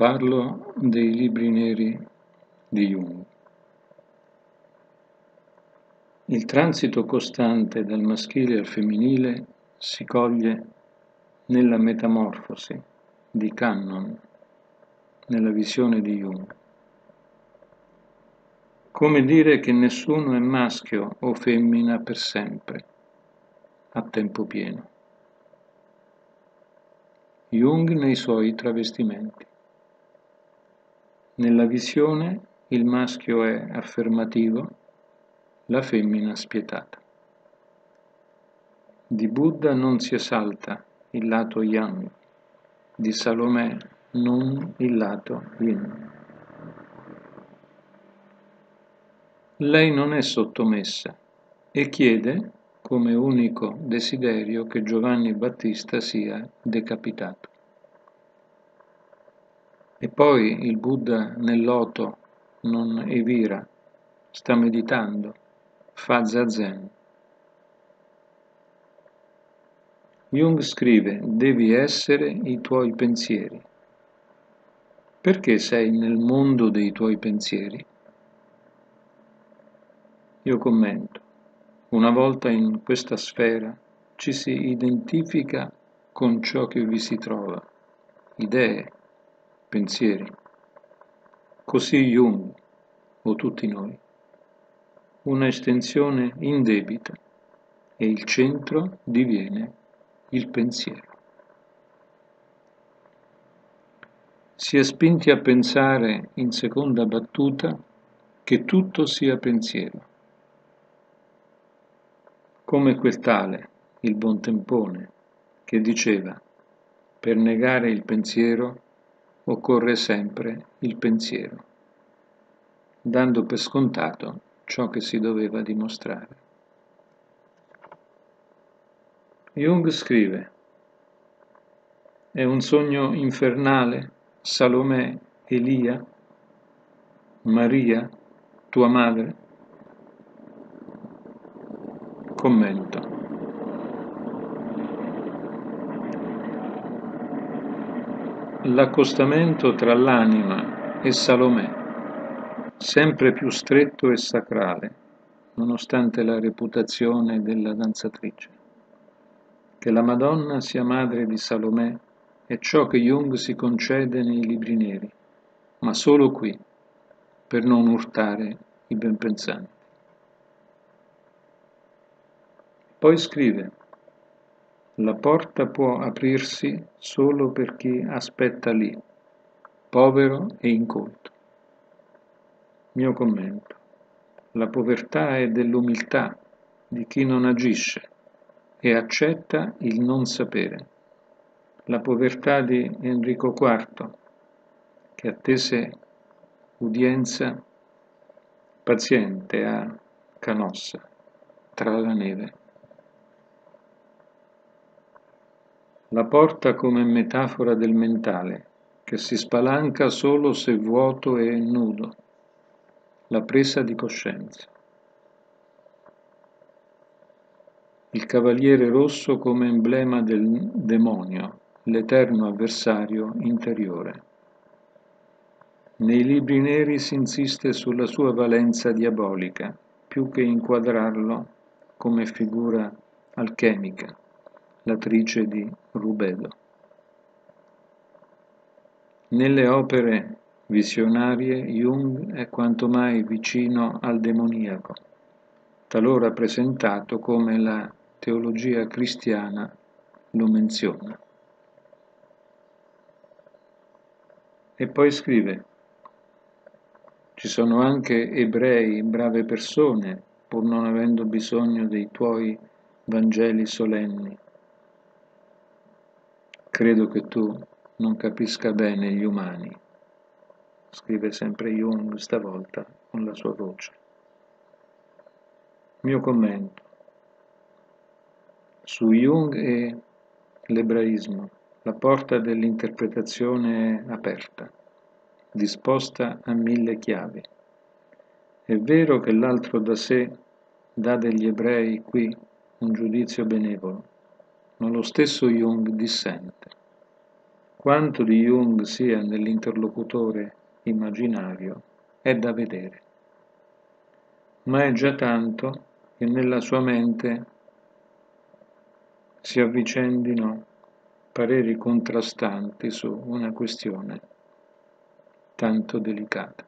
Parlo dei libri neri di Jung. Il transito costante dal maschile al femminile si coglie nella metamorfosi di Cannon, nella visione di Jung. Come dire che nessuno è maschio o femmina per sempre, a tempo pieno. Jung nei suoi travestimenti. Nella visione il maschio è affermativo, la femmina spietata. Di Buddha non si esalta il lato yang, di Salomè non il lato yin. Lei non è sottomessa e chiede come unico desiderio che Giovanni Battista sia decapitato. E poi il Buddha nel loto non evira, sta meditando, fa zazen. Jung scrive, devi essere i tuoi pensieri. Perché sei nel mondo dei tuoi pensieri? Io commento, una volta in questa sfera ci si identifica con ciò che vi si trova, idee, pensieri. Così Jung, o tutti noi, una estensione indebita e il centro diviene il pensiero. Si è spinti a pensare in seconda battuta che tutto sia pensiero, come quel tale, il buon tempone, che diceva, per negare il pensiero occorre sempre il pensiero, dando per scontato ciò che si doveva dimostrare. Jung scrive, è un sogno infernale, Salomè, Elia, Maria, tua madre? Commento. L'accostamento tra l'anima e Salomè, sempre più stretto e sacrale, nonostante la reputazione della danzatrice. Che la Madonna sia madre di Salomè è ciò che Jung si concede nei libri neri, ma solo qui, per non urtare i benpensanti. Poi scrive la porta può aprirsi solo per chi aspetta lì, povero e incolto. Mio commento. La povertà è dell'umiltà di chi non agisce e accetta il non sapere. La povertà di Enrico IV, che attese udienza paziente a Canossa, tra la neve. La porta come metafora del mentale, che si spalanca solo se vuoto e nudo. La presa di coscienza. Il cavaliere rosso come emblema del demonio, l'eterno avversario interiore. Nei libri neri si insiste sulla sua valenza diabolica, più che inquadrarlo come figura alchemica l'attrice di Rubedo. Nelle opere visionarie Jung è quanto mai vicino al demoniaco, talora presentato come la teologia cristiana lo menziona. E poi scrive, ci sono anche ebrei, brave persone, pur non avendo bisogno dei tuoi Vangeli solenni Credo che tu non capisca bene gli umani, scrive sempre Jung stavolta con la sua voce. Mio commento su Jung e l'ebraismo. La porta dell'interpretazione aperta, disposta a mille chiavi. È vero che l'altro da sé dà degli ebrei qui un giudizio benevolo, ma lo stesso Jung dissente. Quanto di Jung sia nell'interlocutore immaginario è da vedere, ma è già tanto che nella sua mente si avvicendino pareri contrastanti su una questione tanto delicata.